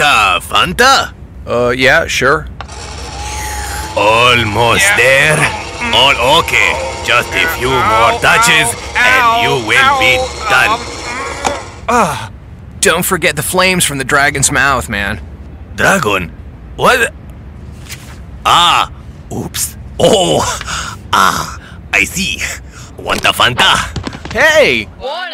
Fanta? Fanta? Uh, yeah, sure. Almost there. All okay. Just a few more touches and you will be done. Ah, don't forget the flames from the dragon's mouth, man. Dragon? What? Ah, oops. Oh, ah, I see. Wanta Fanta? Hey! What?